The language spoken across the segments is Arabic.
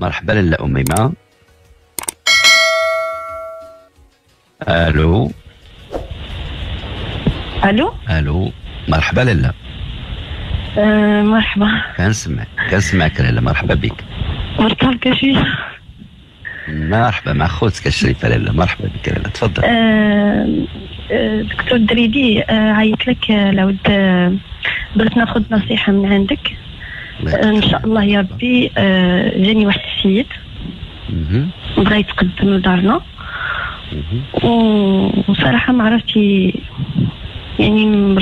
مرحبا لاله أميمة. ألو. ألو. ألو. مرحبا لاله آه مرحبا. كنسمعك كنسمعك لاله مرحبا بك. مرتبكه شوية مرحبا. مع خوتك الشريفه لاله مرحبا بك لاله تفضل. آه آه، دكتور دريدي آه عيط لك آه، لو بغيت ناخذ نصيحة من عندك. إن شاء الله يا ربي جاني واحد السيد. بغا يتقدم لدارنا مهم. و- وصراحة ما عرفتش يعني.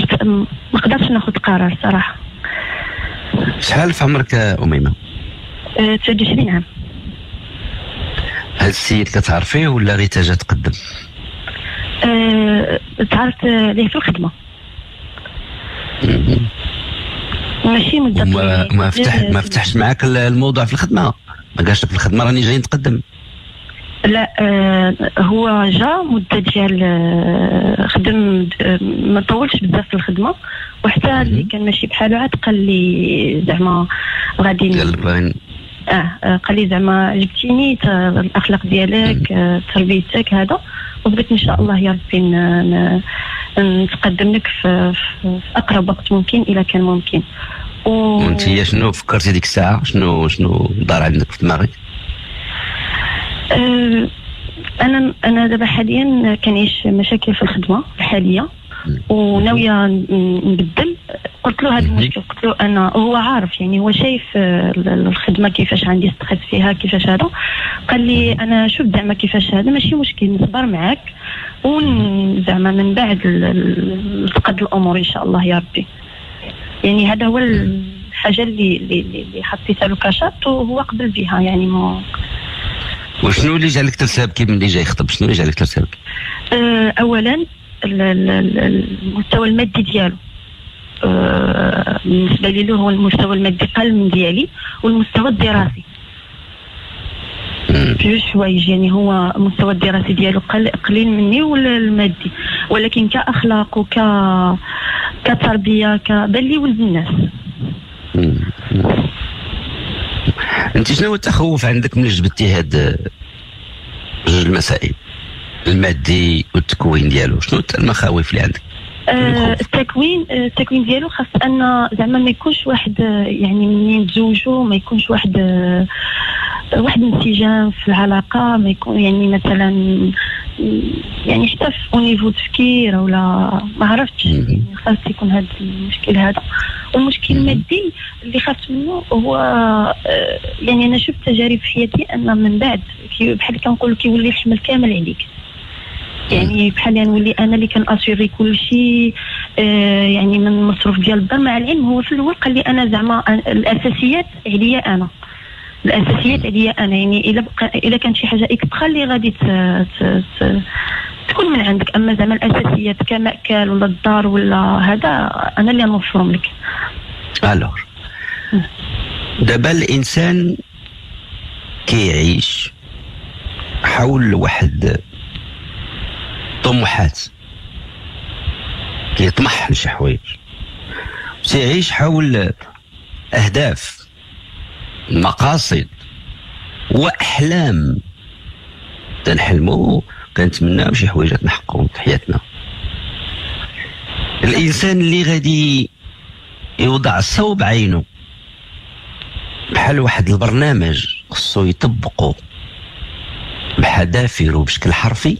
ما قدرتش ناخذ قرار صراحة شحال في عمرك أميمة آه 29 عام هذا السيد كتعرفيه ولا غير تجا تقدم آه تعرفت ليه في الخدمة مهم. ماشي طويلة. ما فتح ما فتحش معاك الموضوع في الخدمة ما قالش في الخدمة راني جاي نتقدم. لا آه هو جا مدة ديال آه خدم آه، ما طولش بزاف في الخدمة وحتى اللي كان ماشي بحالو عاد قال لي زعما غادي باغي آه آه، قال لي زعما عجبتيني الأخلاق ديالك آه، تربيتك هذا. وبغيت إن شاء الله يا ربي نتقدم لك في, في أقرب وقت ممكن اذا كان ممكن. وانت شنو فكرتي ديك الساعة؟ شنو شنو دار عندك في دماغك؟ أنا أنا دابا حاليا كنعيش مشاكل في الخدمة الحاليه. وناوية نبدل. قلت له هذا. المشكل قلت له أنا هو عارف يعني هو شايف آه، ال- الخدمة كيفاش عندي ستريس فيها كيفاش هذا. قال لي أنا شوف زعما كيفاش هذا ماشي مشكل نصبر معاك. ون زعما من بعد تقد الأمور إن شاء الله يا ربي. يعني هذا هو الحاجة اللي اللي, اللي حطيتها له كشرط وهو قبل بها يعني ما وشنو اللي جعلك ترتبكي ملي جاي يخطب؟ شنو اللي جعلك ترتبكي آه، اولا ال- ال- ال- المستوى المادي ديالو. آه، بالنسبة لي له هو المستوى المادي قل من ديالي والمستوى الدراسي. مم. بجوج حوايج يعني هو المستوى الدراسي ديالو قل- قليل مني ولا المادي ولكن كأخلاق وك كتربية كبان لي ولد الناس. انت شنو التخوف عندك من جبتي هاد جوج المسائل المادي والتكوين ديالو شنو المخاوف اللي عندك آه،. التكوين آه، التكوين ديالو خاص أن زعما ما يكونش واحد آه، يعني منين تزوجوا ما يكونش واحد آه، واحد انسجام في العلاقة ما يكون يعني مثلا يعني حتى في un niveau تفكير ولا ما عرفتش. يعني خاص يكون هذا المشكل هذا والمشكل. المادي اللي خفت منه هو آه، يعني أنا شفت تجارب في حياتي أن من بعد بحال كنقول كيولي الحمل كامل عليك يعني بحال يعني نولي أنا اللي كن assurer كل شيء آه يعني من المصروف ديال الدار مع العلم هو في الأول قال لي أنا زعما أنا- الأساسيات عليا أنا الأساسيات عليا أنا يعني إلا بقى إلا كانت شي حاجة اكسترا اللي غادي ت... ت... ت... تكون من عندك. أما زعما الأساسيات كمأكل ولا الدار ولا هذا أنا اللي نوفرهم لك. الوغ. دابا الإنسان كيعيش حول واحد طموحات. كيطمح لشي حوايج. تيعيش حول أهداف. مقاصد وأحلام. تنحلموا كنتمناو شي حوايج تنحققوا في حياتنا. الإنسان اللي غادي يوضع صوب عينه بحال واحد البرنامج خصو يطبقو بحذافير وبشكل حرفي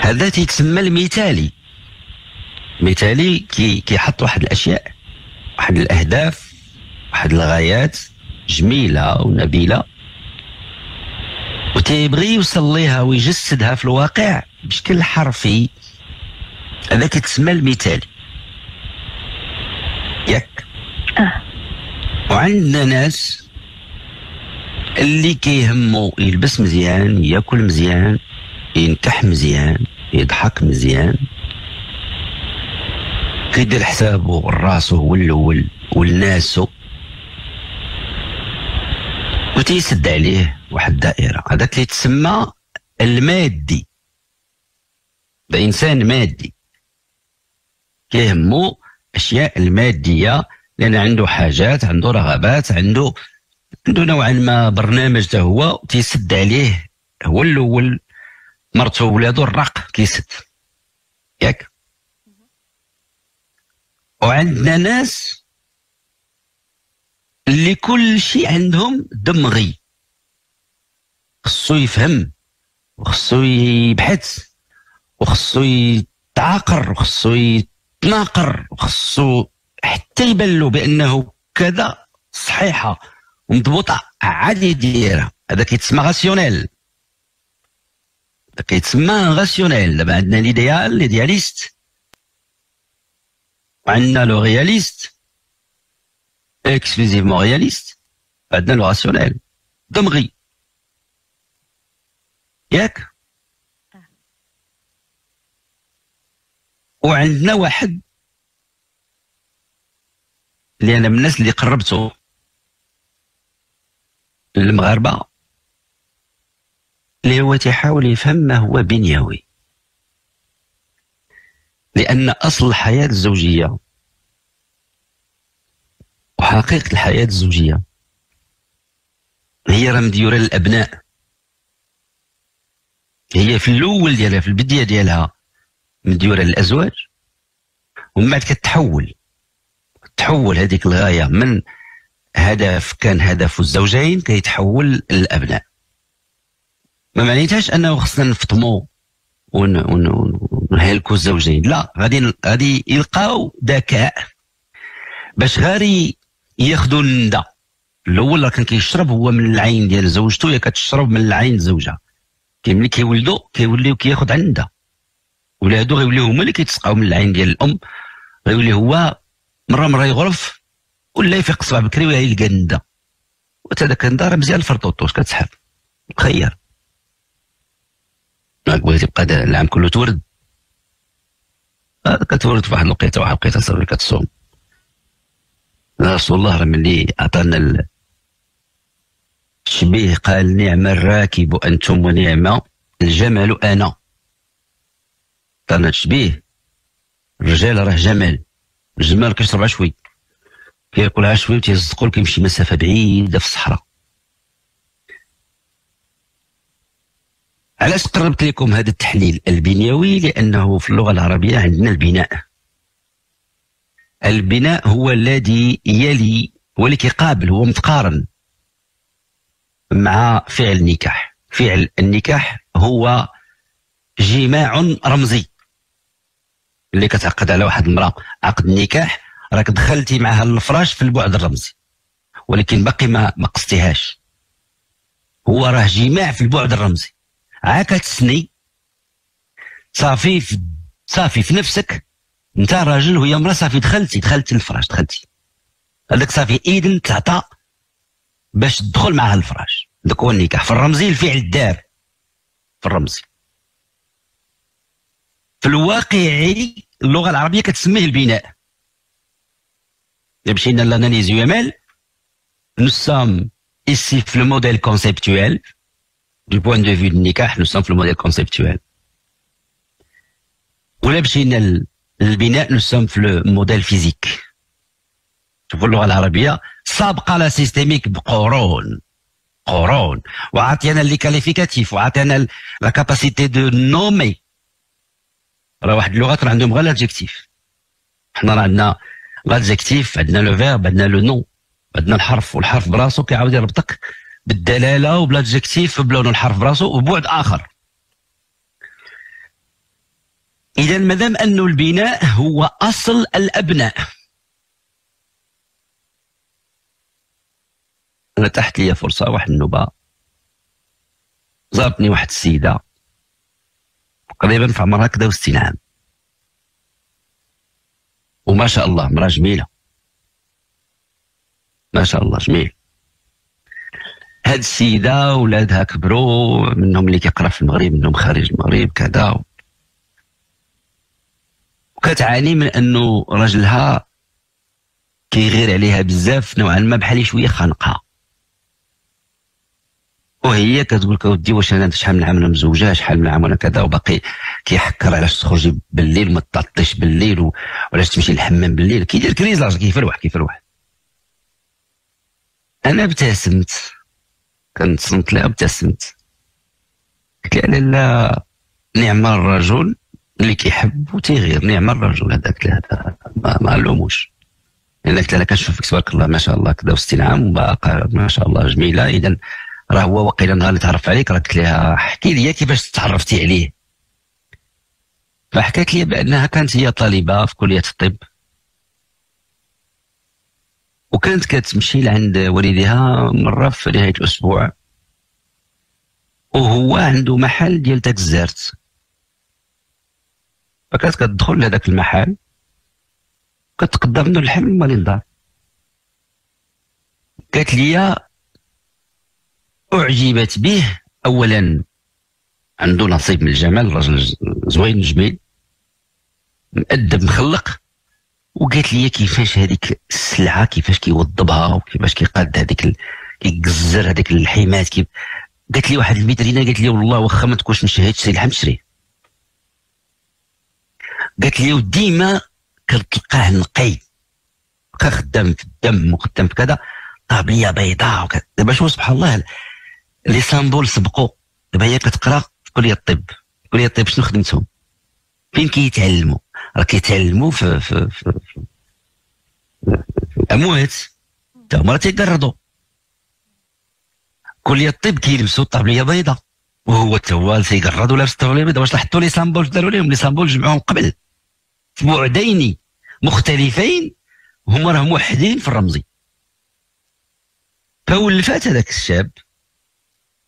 هذا تيتسمى المثالي. مثالي كي كيحط واحد الأشياء واحد الأهداف واحد الغايات جميلة ونبيله وتيبغي يوصل ليها ويجسدها في الواقع بشكل حرفي. هذا كيتسمى المثالي ياك. آه. وعندنا ناس اللي كيهمو يلبس مزيان ياكل مزيان ينكح مزيان يضحك مزيان. كيدير حسابه لراسو هو الأول ولناسو وتيسد عليه واحد الدائره هذاك اللي تسمى المادي. ده إنسان مادي. كيهمو أشياء المادية لأن عنده حاجات عنده رغبات عنده عنده نوعا ما برنامج حتى هو تيسد عليه. هو الأول مرته وولادو الرق كيسد. ياك؟ وعندنا ناس اللي كل شيء عندهم دمغي. خصو يفهم وخصو يبحث وخصو يتعاقر وخصو يتناقر وخصو حتى يبان له بأنه كذا صحيحة ومضبوطة عادي يديرها هذا كيتسمى rationnel كيتسمى rationnel دابا عندنا l'idéal l'idéaliste. وعندنا le réaliste. exclusivement réaliste عندنا le rationnel دمغي ياك وعندنا واحد اللي أنا من الناس اللي قربته للمغاربه اللي هو تيحاول يفهم ما هو بنيوي لأن اصل الحياة الزوجيه وحقيقه الحياة الزوجية هي راه مديوره للأبناء. هي في الأول ديالها في البداية ديالها مديوره للأزواج ومن بعد كتحول. تحول هذيك الغاية من هدف كان هدف الزوجين كيتحول للأبناء. ما معنيتهاش أنه خصنا نفطمو ونهلكوا الزوجين. لا غادي غادي يلقاو ذكاء باش غير ياخذوا الندى. الأول راه كان كيشرب هو من العين ديال زوجته هي كتشرب من العين زوجها. كي ملي كيولدوا كيوليو كياخذ عندها ولادو غيوليو هما اللي كيتسقاو من العين ديال الأم. غيولي هو مرة مرة يغرف ولا يفيق الصباح بكري ويلقى الندى. وتا داك الندى راه مزيان الفرطوط واش كتسحب. مخير. بغيتي تبقى العام كله تورد. كتورد في واحد الوقيته واحد الوقيته صافي كتصوم. رسول الله ملي عطانا الشبيه قال نعم الراكب أنتم ونعم الجمل أنا. عطانا الشبيه. الرجال راه جمل. الجمال كيشرب عشوي. كياكل عشوي وتيزقو كيمشي مسافة بعيدة في الصحراء. علاش قربت لكم هذا التحليل البنيوي؟ لأنه في اللغة العربية عندنا البناء. البناء هو الذي يلي هو اللي كيقابل هو متقارن مع فعل النكاح. فعل النكاح هو جماع رمزي. اللي كتعقد على واحد المرأة عقد النكاح راك دخلتي معها الفراش في البعد الرمزي. ولكن باقي ما ما قصتيهاش. هو راه جماع في البعد الرمزي. عا كتسني صافي في صافي في نفسك انت راجل وهي مراه صافي دخلتي دخلتي الفراش دخلتي. هذاك صافي اذن تعطى باش تدخل معها الفراش. ذاك هو النكاح. في الرمزي الفعل دار في الرمزي. في الواقعي اللغة العربية كتسميه البناء. مشينا l'analyse UML. Nous sommes ici في ال modèle conceptuel point de vue du nikah nous sommes في ال modèle conceptuel ولا مشينا nous sommes في ال modèle physique شوفوا اللغة العربية سابقه la systémique بقرون قرون وعطينا les qualificatifs وعطينا la capacité de nommer راه واحد اللغات راه عندهم غير l'adjectif حنا راه عندنا l'adjectif عندنا le verbe عندنا le nom عندنا الحرف والحرف براسو كيعاود يربطك بالدلالة وب l'adjectif بلون الحرف براسو وبعد آخر. إذا مادام انه البناء هو أصل الأبناء. أنا تحت لي فرصة واحد النوبة. زارتني واحد السيدة. تقريبا في عمرها كذا وستين عام. وما شاء الله مرأة جميلة. ما شاء الله جميل. هاد السيدة ولادها كبروا منهم اللي كيقرا في المغرب منهم خارج المغرب كذا. وكتعاني من أنه راجلها كيغير عليها بزاف نوعا ما بحال شوية خانقها وهي كتقول لك أودي واش أنا شحال من عام أنا مزوجة شحال من عام أنا كذا وباقي كيحكر علاش تخرجي بالليل وما تطيش بالليل وعلاش تمشي للحمام بالليل. كيدير كريز كيف الواحد أنا ابتسمت. كنتصنت لها ابتسمت. قلت لها لا نعم الرجل اللي كيحب وتيغير نعم الرجل هذاك هذا ما, ما علوموش لأن قلت لها كنشوفك تبارك الله ما شاء الله كذا و60 عام وباقا ما شاء الله جميلة. إذا راه هو وقيلا نهار اللي تعرف عليك راه قلت لها احكي لي كيفاش تعرفتي عليه. فحكت لي بأنها كانت هي طالبة في كلية الطب. وكانت كتمشي لعند والديها مرة في نهاية الأسبوع. وهو عنده محل ديال داك الزرت. فكانت كتدخل لهذاك المحل كتقدر منه الحمل مالي الدار قالت لي أعجبت به اولا عنده نصيب من الجمال الرجل زوين جميل مؤدب مخلق. وقالت لي كيفاش هذيك السلعة كيفاش كيوضبها وكيفاش كيقاد هذيك كيقزر هذيك الحيمات كيف قالت لي واحد ال vétérinaire قالت لي والله واخا ما تكونش مشهد تشري لحم تشري قالت لي وديما كتلقاه نقي. بقى خدام في الدم وخدام في كذا tablier بيضاء وكذا. دابا شوف سبحان الله les symboles سبقوا دابا هي كتقرا في كلية الطب. كلية الطب شنو خدمتهم؟ فين كيتعلموا؟ راه كيتعلموا في في في, في, الاموات تا هما راه تيقرضوا. كلية الطب كيلبسوا ال tablier بيضاء. وهو تا هو تيقرض لابس ال tablier بيضاء. واش لاحظتوا les symboles داروا لهم les symboles جمعوهم قبل. بعدين مختلفين هما راهم وحدين في الرمزي. فولفات هذاك الشاب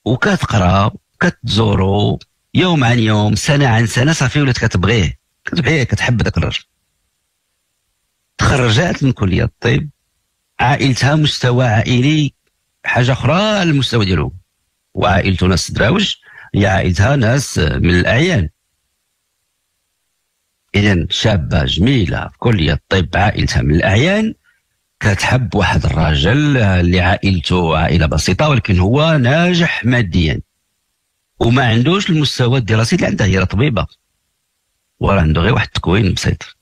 وكتقرا كتزورو يوم عن يوم سنة عن سنة صافي ولات كتبغيه. كتبغيه كتحب ذاك الرجل. تخرجات من كلية الطب عائلتها مستوى عائلي حاجة أخرى المستوى ديالهم وعائلته ناس دراوج هي عائلتها ناس من الأعيان. اذا شابة جميلة في كليه الطب عائلتها من الأعيان كتحب واحد الراجل اللي عائلته عائلة بسيطة ولكن هو ناجح ماديا وما عندوش المستوى الدراسي اللي عندها هي طبيبة وراه عنده غير واحد التكوين بسيط.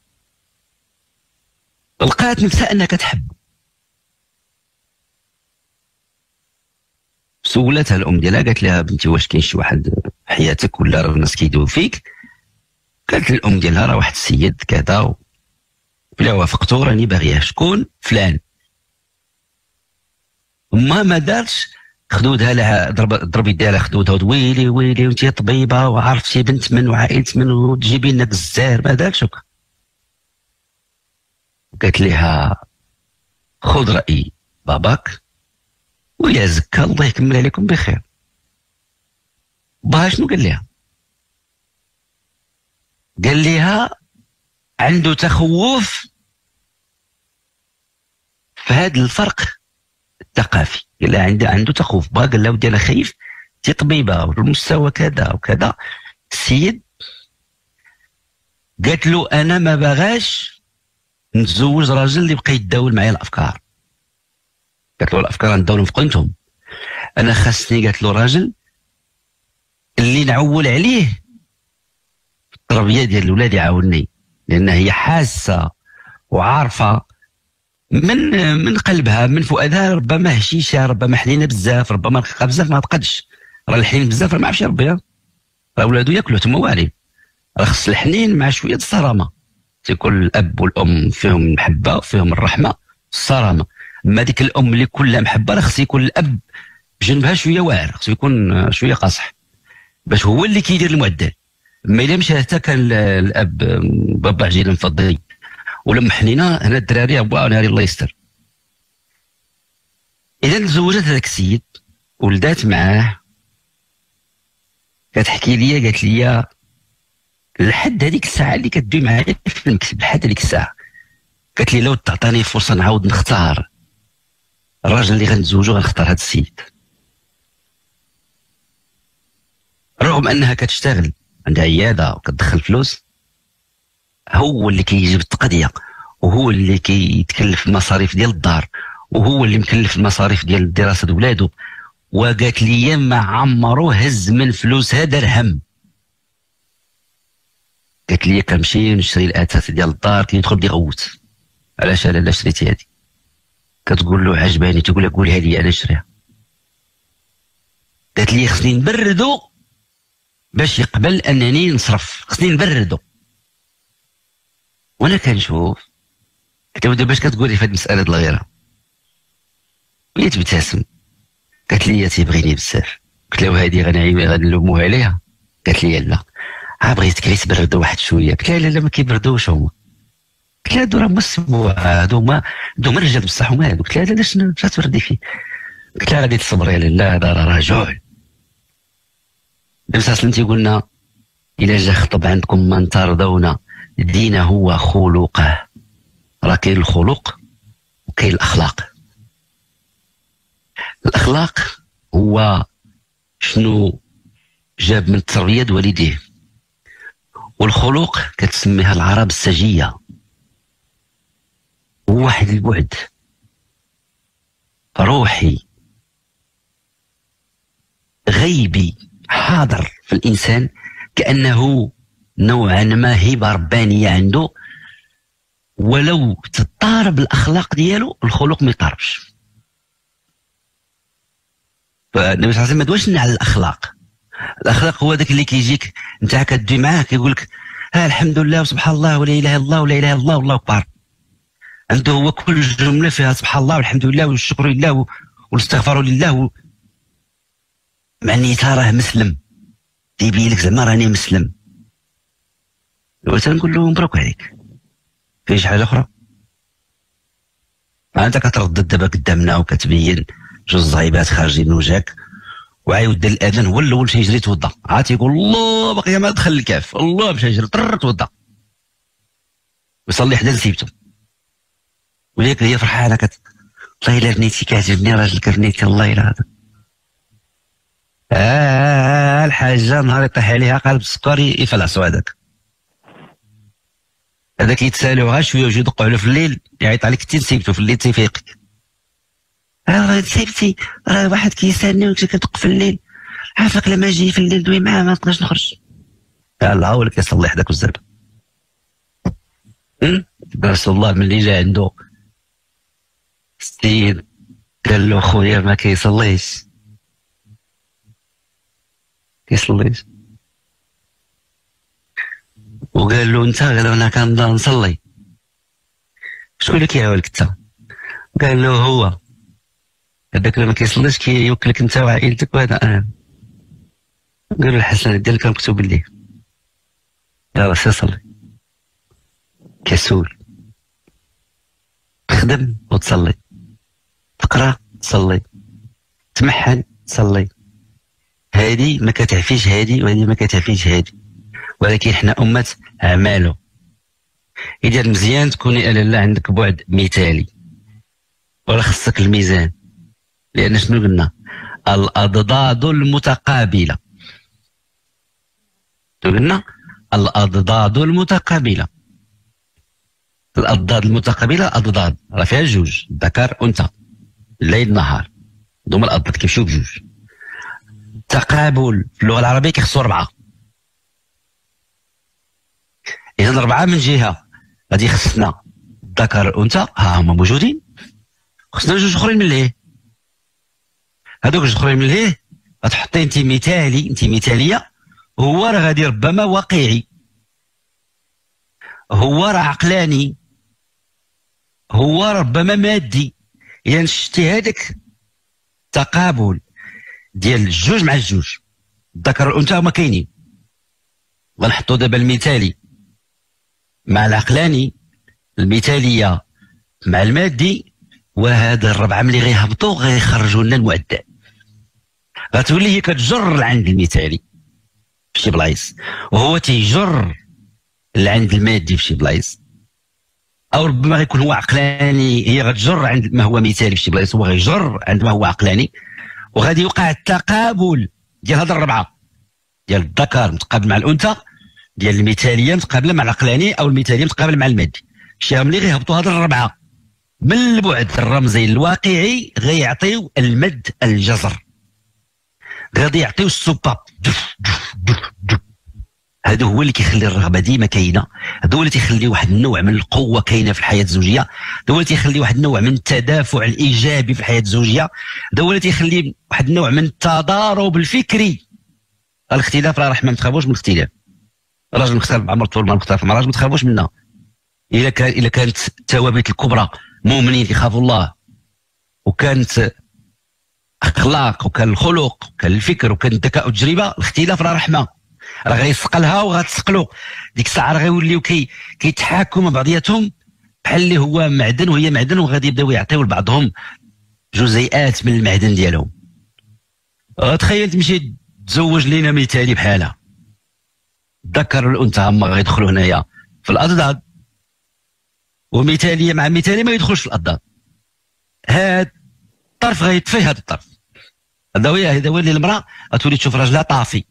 لقات نفسها أنها كتحب. سولتها الأم ديالها قالت لها بنتي واش كاين شي واحد حياتك ولا راه الناس كيدوي فيك؟ قالت الأم ديالها راه واحد السيد كذا بلا وافقتو راني باغيه شكون؟ فلان. ما ما دارش. خدودها لها ضرب ضرب يديها على خدودها ويلي ويلي وانت طبيبة وعرفتي بنت من وعائلة من وتجيبي لنا الزهر ما دارش قالت لها خذ رأي باباك ويا زكا. الله يكمل عليكم بخير. بها شنو قال لها قال لها عنده تخوف في هذا الفرق الثقافي. قال لها عنده عنده تخوف. بها قال لها ودي أنا خايف انت طبيبة والمستوى كذا وكذا. السيد قالت له أنا ما باغاش نتزوج راجل اللي بقى يتداول معايا الأفكار. قالت له الأفكار نداولهم في قنتهم. أنا خاصني قالت له راجل اللي نعول عليه التربيه ديال الاولاد يعاونني لأن هي حاسة وعارفة من من قلبها من فؤادها ربما هشيشة ربما حنينة بزاف ربما رقيقة بزاف ما تقدش. راه الحنين بزاف ما عرفش يربيها. راه ولادو ياكلوا تما واعرين راه خص الحنين مع شوية الصرامة. تيكون الأب والأم فيهم المحبه فيهم الرحمة الصرامة. أما ديك الأم اللي كلها محبة راه خص يكون الأب بجنبها شوية واعر خصو يكون شوية قاصح. باش هو اللي كيدير المعدل. ما الا مشى حتى كان الأب بابا عجيل مفضي ولما حنينة هنا الدراري ابوا ناري الله يستر. إذا تزوجت هذاك السيد ولدات معاه كتحكي لي قالت لي لحد هذيك الساعة اللي كدوي معايا في المكتب لحد هذيك الساعة. قالت لي لو تعطاني فرصة نعاود نختار. الراجل اللي غنتزوجو غنختار هذا السيد. رغم أنها كتشتغل. عندها عيادة وكتدخل فلوس هو اللي كيجيب التقضية وهو اللي كيتكلف المصاريف ديال الدار وهو اللي مكلف المصاريف ديال دراسة ولادو. وقالت لي ما عمرو هز من فلوسها درهم. قالت لي كنمشي نشري الأثاث ديال الدار كيدخل بدي غوت. علاش أنا شريتي هذه كتقول له عجباني تقول لها قولها لي أنا نشريها. قالت لي خصني نبردو باش يقبل أنني نصرف. خصني نبردو وأنا كنشوف له باش كتقولي في هذه المسألة الغيرة. وهي تبتسم قالت لي تيبغيني بزاف. قلت لها هذه غنلوموها عليها. قالت لي لا. ها بغيتك غير تبردو واحد شوية. قلت لها لا لا ما كيبردوش هما. قلت لها هادو راه مسموع هادو هما هادو الرجال بصح هما هادو. قلت لها لا لا شنو؟ تبردي فيه؟ قلت لها غادي تصبري لا هذا راه رجل النبي صلى الله عليه وسلم تيقول لنا إلا جا خطب عندكم من ترضون دينه وخلقه؟ راه كاين الخلق وكاين الأخلاق. الأخلاق هو شنو جاب من التربية والديه والخلق كتسميها العرب السجية. هو واحد البعد. روحي. غيبي. حاضر في الإنسان كأنه نوعا ما هبه ربانيه عنده ولو تطارب الأخلاق ديالو الخلق ما يطاربش فالنبي صلى الله عليه وسلم ما دوش على الأخلاق. الأخلاق هو ذاك اللي كيجيك انت كدوي معاه كيقول لك ها الحمد لله وسبحان الله ولا إله إلا الله ولا إله إلا الله والله أكبر. عنده هو كل جملة فيها سبحان الله والحمد لله والشكر لله والاستغفار لله معنيتها راه مسلم. تيبين لك زعما راني مسلم. تنقول له مبروك عليك. في شي حاجة أخرى؟ انت كتردد دابا قدامنا وكتبين جوج صعيبات خارجين من وجهك. وعاود الاذان هو الأول باش يجري يتوضا عاد تيقول الله باقي ما دخل الكاف. الله باش يجري. طر توضا ويصلي حدا لسيبته. وليك هي فرحانة كت والله إلا بنيتي كعجبني راجلك بنيتي الله إلا هذا. آه الحاجة نهار يطيح عليها قلب السكر يفلعسوا هذاك. هذاك يتسالوها شوية ويجي يدقوا عليه في الليل يعيط عليك انت سيبتو في الليل تيفيقك راه سيبتي راه واحد كيسالني وانت كتدق في الليل. عافاك لما أجي في الليل دوي معاه ما نقدرش نخرج. يلا هو اللي كيصلي حداك الزرب رسول الله ملي جا عنده. السيد قال له خويا ما كيصليش. كيصليش وقال له انت قال له أنا كنبدا نصلي. شكون اللي كيعاونك انت قال له هو. هذاك اللي ما كيصليش كيوكلك أنت وعائلتك وهذا. أنا قال له الحسن ديالك مكتوب ليه يلا سي صلي كسول. تخدم وتصلي. تقرأ تصلي. تمحن تصلي. هادي ما كتعفيش هادي وهادي ما كتعفيش هادي. ولكن حنا أمة أعماله إذا مزيان تكوني ألا لا عندك بعد مثالي. ولا خصك الميزان. لأن شنو قلنا؟ الأضداد المتقابلة. قلنا؟ الأضداد المتقابلة. الأضداد المتقابلة أضداد. راه فيها جوج. ذكر أنثى. الليل نهار دوما الأضداد كيمشيو بجوج. تقابل. في اللغة العربية كيخصو أربعة. اذا أربعة من جهة. غادي خصنا الذكر الانثى ها هما موجودين. خصنا جوج أخرين من ليه. هذوك جوج أخرين من ليه. غتحطي انت مثالي. انت مثالية. هو راه غادي ربما واقعي. هو راه عقلاني. هو ربما مادي. يعني شتي هذاك تقابل. ديال الجوج مع الجوج الذكر والأنثى هما كاينين. غنحطو دابا المثالي مع العقلاني المثالية مع المادي وهذا الربعه ملي غيهبطوا غيخرجوا لنا المعدل غتولي هي كتجر لعند المثالي في شي بلايص. وهو تيجر لعند المادي في شي بلايص. أو ربما غيكون هو عقلاني هي غتجر عند ما هو مثالي في شي بلايص. هو غيجر عند ما هو عقلاني. وغادي يوقع التقابل ديال هاد الربعة. ديال الذكر متقابل مع الأنثى ديال المثاليه متقابلة مع العقلاني أو المثاليه متقابلة مع المادي. شي ملي غيهبطوا هاد الربعة. من البعد الرمزي الواقعي غيعطيو المد الجزر. غادي يعطيو السوبا هذا هو اللي كيخلي الرغبه ديما كاينة. هذا هو اللي تيخلي واحد النوع من القوة كاينة في الحياة الزوجية. هذا هو اللي تيخلي واحد النوع من التدافع الإيجابي في الحياة الزوجية. هذا هو اللي تيخلي واحد النوع من التضارب الفكري. الاختلاف راه رحمه ما تخافوش من الاختلاف. الراجل مختلف مع مرته والمراه مختلفه مع الراجل ما تخافوش منها إلا كان إلا كانت الثوابت الكبرى مؤمنين يخافوا الله. وكانت أخلاق وكان الخلق وكان الفكر وكان الذكاء والتجربة الاختلاف راه رحمه راه غيسقلها وغتسقلو ديك الساعة راه غيوليو كي كيتحاكموا مع بعضياتهم بحال اللي هو معدن وهي معدن وغادي يبداو يعطيو لبعضهم جزيئات من المعدن ديالهم. أه، تخيل تمشي تزوج لينا مثالي بحالها. الذكر والانثى هما غيدخلوا هنايا في الأضداد. ومثاليه مع مثالي ما يدخلش في الأضداد. هاد الطرف غيطفي هاد الطرف. هذا هو هذا هو اللي المرأة غتولي تشوف راجلها طافي.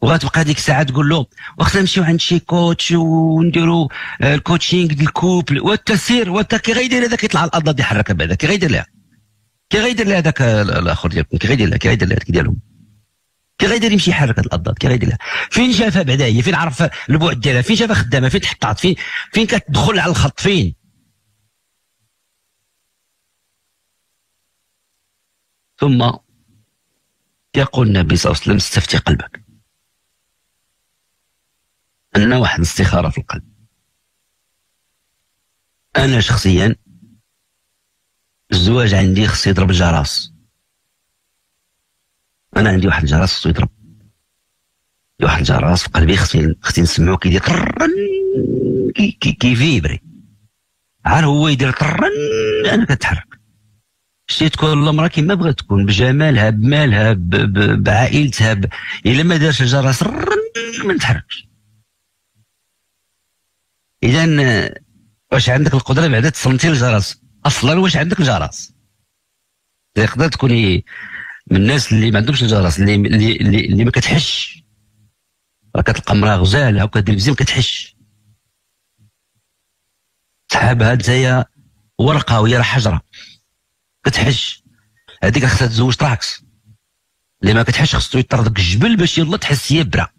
وغتبقى ديك الساعة تقول له واخا نمشيو عند شي coach ونديرو ال coaching ديال ال couple والتسير وأنت كي غيدير هذاك يطلع الأرض يحرك بعدا. كي غيدير لها كي غيدير لها هذاك الآخر ديالكم. كي غيدير لها كي غيدير لها ديالهم. كي غيدير يمشي يحرك هاد الأضداد كي غيدير لها فين شافها بعدا هي؟ فين عرف البعد ديالها؟ فين شافها خدامة؟ فين تحطات؟ فين فين كتدخل على الخط؟ فين؟ ثم يقول النبي صلى الله عليه وسلم استفتي قلبك. أن واحد الاستخارة في القلب. أنا شخصيا الزواج عندي خص يضرب الجرس. أنا عندي واحد الجرس خصو يضرب. واحد الجرس في قلبي خصني خصني نسمعو كيدير طرن كيفيبري عار هو يدير طرن أنا كنتحرك. شتي تكون المرأة كيما بغات تكون بجمالها بمالها بعائلتها ب... إلا ما دارش الجرس ما نتحركش. إذا واش عندك القدرة بعدا تصنتي الجرس أصلا واش عندك الجرس؟ تقدر تكوني من الناس اللي ما عندهمش الجرس اللي اللي, اللي, اللي ما كتحش. راه كتلقى مراه غزالة وكدير بزين كتحش. سحابها نتايا ورقة وهي راه حجرة. كتحش. هذيك خصها تزوج تراكس اللي ما كتحش خصو يطردك الجبل باش يلا تحس هي برا.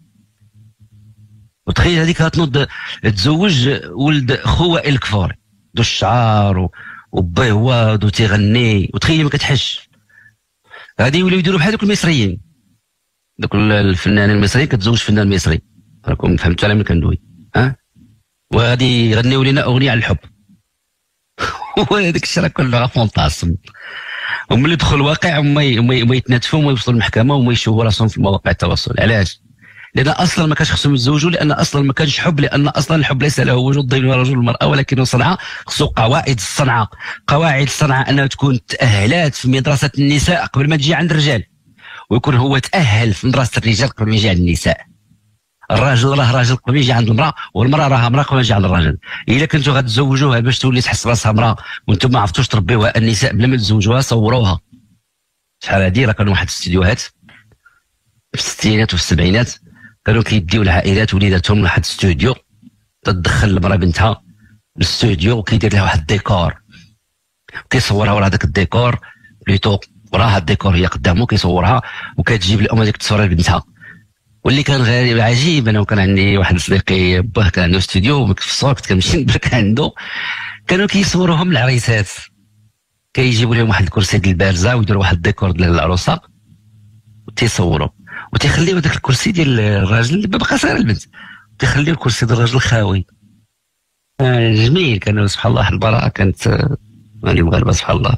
وتخيل هذيك تنوض تزوج ولد خوه الكفار. دو الشعار وبيه واد وتيغني وتخيل ما كتحش. غادي يوليو يديروا بحال دوك المصريين. دوك الفنانين المصريين كتزوج فنان مصري. راكم فهمتوا على من كندوي؟ ها؟ وغادي يغنيو لنا أغنية على الحب. وهذاك الشيء راه كله فونطاسم وملي يدخل الواقع هما يتناتفوا وما يوصلوا للمحكمة وما يشوفوا راسهم في مواقع التواصل. علاش؟ لأن أصلا ما كانش خصهم يتزوجوا لأن أصلا ما كانش حب لأن أصلا الحب ليس له وجود بين الرجل والمرأة ولكنه صنعه خصو قواعد الصنعه قواعد الصنعه أنها تكون تأهلات في مدرسة النساء قبل ما تجي عند الرجال ويكون هو تأهل في مدرسة الرجال قبل ما يجي عند النساء. الراجل راه راجل قبل ما يجي عند المرأة والمرأة راها مرأة قبل ما يجي عند الراجل إلا كنتوا غتزوجوها باش تولي تحس راسها مرأة وأنتم ما عرفتوش تربيوها النساء بلا ما تزوجوها صوروها. شحال هادي؟ راه كانوا واحد الاستديوهات في الستينات وفي السبعينات. كانوا كيديو العائلات وليداتهم لواحد الاستوديو تدخل المراه بنتها للاستوديو وكيدير لها واحد الديكور. كيصورها ورا هذاك الديكور. بليتو وراها الديكور هي قدامه كيصورها وكتجيب الأم هذيك التصويره لبنتها. واللي كان غريب عجيب أنا وكان عندي واحد صديقي باه كان عنده استوديو في الصور كنت كنمشي نبرك عنده. كانوا كيصوروهم العريسات. كيجيبوا لهم واحد الكرسي ديال البارزة ويديروا واحد الديكور ديال العروسة. وتيصوروا. وتيخليو هذاك الكرسي ديال الراجل بقى صغير البنت. تيخليو الكرسي ديال الراجل خاوي. آه، جميل. كانوا سبحان الله البراءة كانت آه، يعني مغاربه سبحان الله.